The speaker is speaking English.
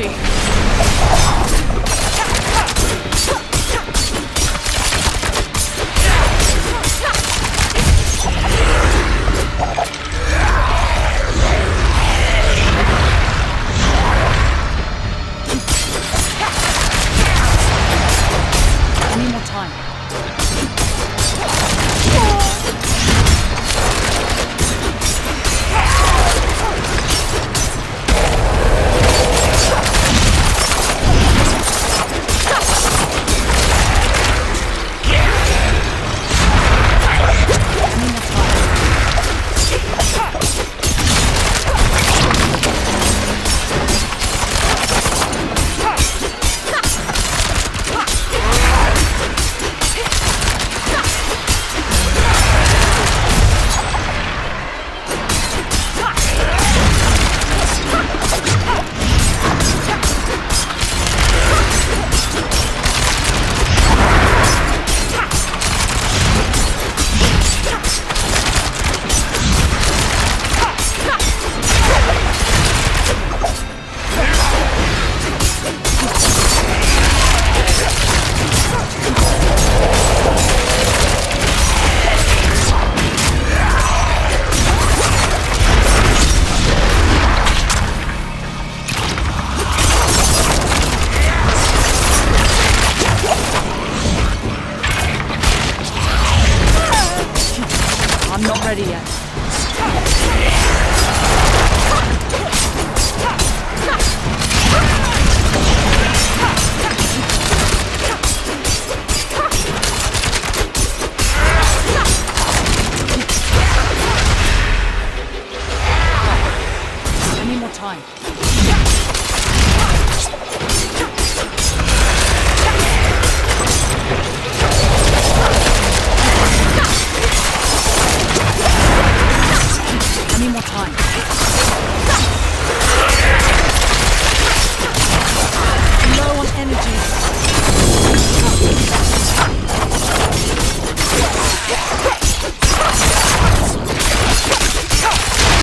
energy. not ready yet. time.